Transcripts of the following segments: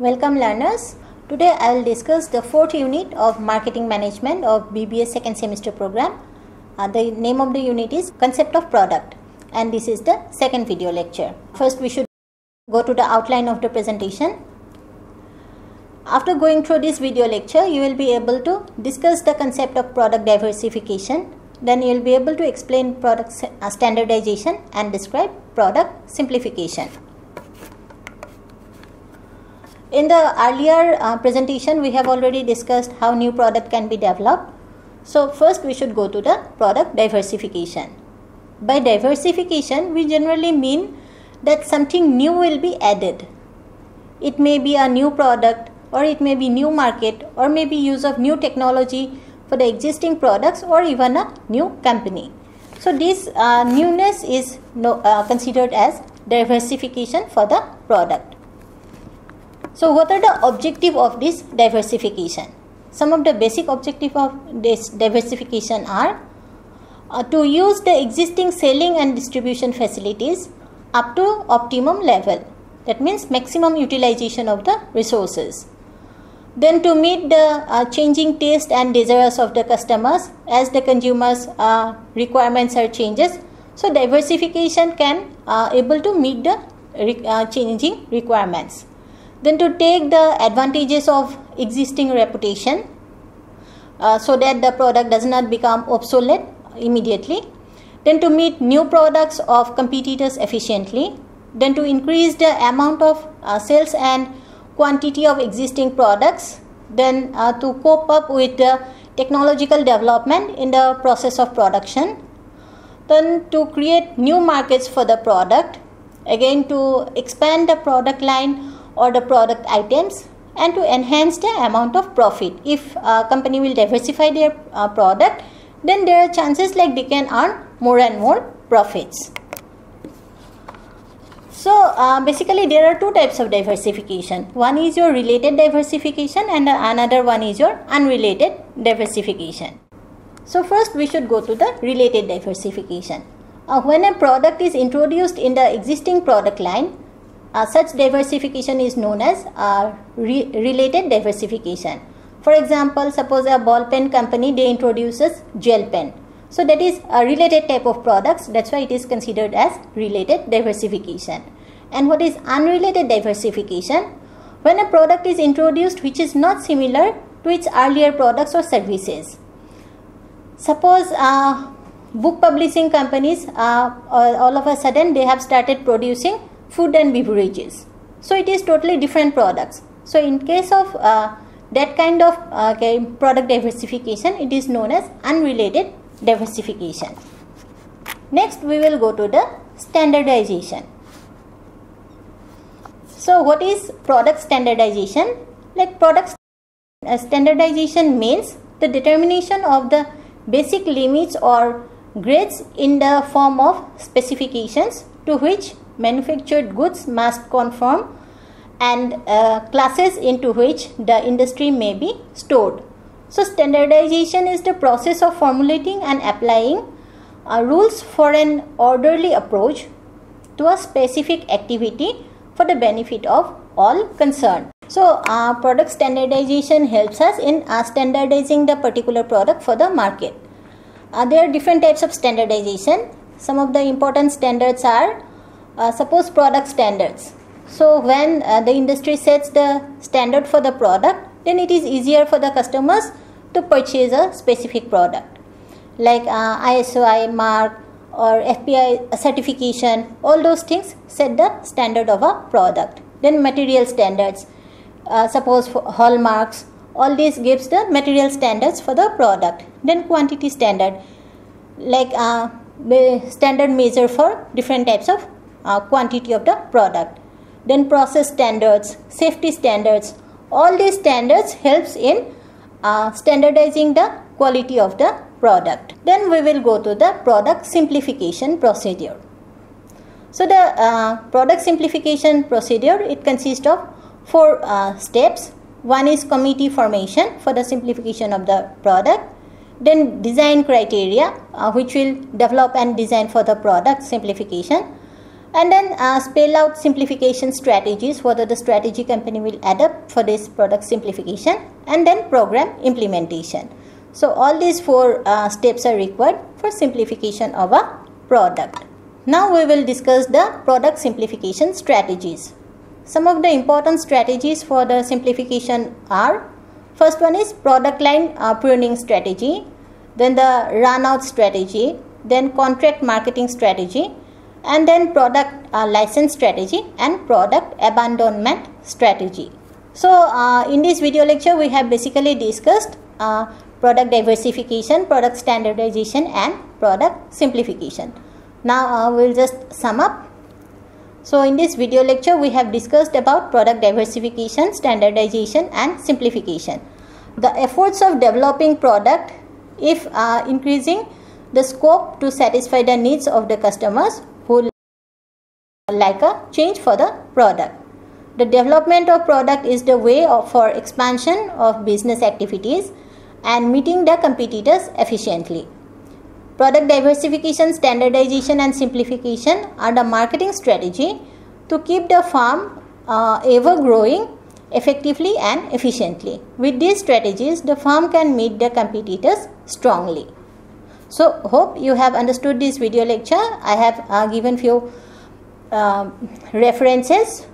Welcome learners. Today I will discuss the fourth unit of marketing management of BBA second semester program. Uh, the name of the unit is concept of product and this is the second video lecture. First we should go to the outline of the presentation. After going through this video lecture you will be able to discuss the concept of product diversification. Then you will be able to explain product uh, standardization and describe product simplification. In the earlier uh, presentation, we have already discussed how new product can be developed. So first we should go to the product diversification. By diversification, we generally mean that something new will be added. It may be a new product or it may be new market or maybe use of new technology for the existing products or even a new company. So this uh, newness is no, uh, considered as diversification for the product. So what are the objective of this diversification? Some of the basic objective of this diversification are uh, to use the existing selling and distribution facilities up to optimum level. That means maximum utilization of the resources. Then to meet the uh, changing taste and desires of the customers as the consumers uh, requirements are changes. So diversification can uh, able to meet the uh, changing requirements then to take the advantages of existing reputation uh, so that the product does not become obsolete immediately. Then to meet new products of competitors efficiently. Then to increase the amount of uh, sales and quantity of existing products. Then uh, to cope up with the technological development in the process of production. Then to create new markets for the product. Again to expand the product line or the product items and to enhance the amount of profit. If a company will diversify their uh, product, then there are chances like they can earn more and more profits. So uh, basically there are two types of diversification. One is your related diversification and another one is your unrelated diversification. So first we should go to the related diversification. Uh, when a product is introduced in the existing product line, uh, such diversification is known as uh, re related diversification. For example, suppose a ball pen company they introduces gel pen. So that is a related type of products. That's why it is considered as related diversification. And what is unrelated diversification? When a product is introduced which is not similar to its earlier products or services. Suppose uh, book publishing companies uh, all of a sudden they have started producing food and beverages. So it is totally different products. So in case of uh, that kind of uh, product diversification, it is known as unrelated diversification. Next, we will go to the standardization. So what is product standardization? Like product uh, standardization means the determination of the basic limits or grades in the form of specifications to which manufactured goods must conform and uh, classes into which the industry may be stored. So standardization is the process of formulating and applying uh, rules for an orderly approach to a specific activity for the benefit of all concerned. So uh, product standardization helps us in uh, standardizing the particular product for the market. Uh, there are different types of standardization. Some of the important standards are uh, suppose product standards. So when uh, the industry sets the standard for the product, then it is easier for the customers to purchase a specific product like uh, ISO mark or FPI certification. All those things set the standard of a product. Then material standards. Uh, suppose hallmarks. All these gives the material standards for the product. Then quantity standard like uh, standard measure for different types of uh, quantity of the product. Then process standards safety standards all these standards helps in uh, standardizing the quality of the product. Then we will go to the product simplification procedure. So the uh, product simplification procedure it consists of four uh, steps. One is committee formation for the simplification of the product. Then design criteria uh, which will develop and design for the product simplification and then uh, spell out simplification strategies whether the strategy company will adopt for this product simplification and then program implementation. So all these four uh, steps are required for simplification of a product. Now we will discuss the product simplification strategies. Some of the important strategies for the simplification are first one is product line uh, pruning strategy then the run out strategy then contract marketing strategy and then product uh, license strategy and product abandonment strategy. So uh, in this video lecture we have basically discussed uh, product diversification, product standardization and product simplification. Now uh, we'll just sum up. So in this video lecture we have discussed about product diversification, standardization and simplification. The efforts of developing product if uh, increasing the scope to satisfy the needs of the customers like a change for the product. The development of product is the way of, for expansion of business activities and meeting the competitors efficiently. Product diversification, standardization and simplification are the marketing strategy to keep the farm uh, ever growing effectively and efficiently. With these strategies, the firm can meet the competitors strongly. So, hope you have understood this video lecture. I have uh, given few uh, references.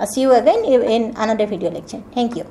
I'll see you again in another video lecture. Thank you.